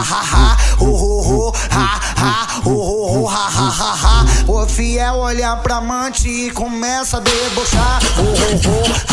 ha ha, ho ho ho, ha ha, ho ho ho, ha ha ha ha. O fiel olha pra amante e começa a debochar. Ho ho ho,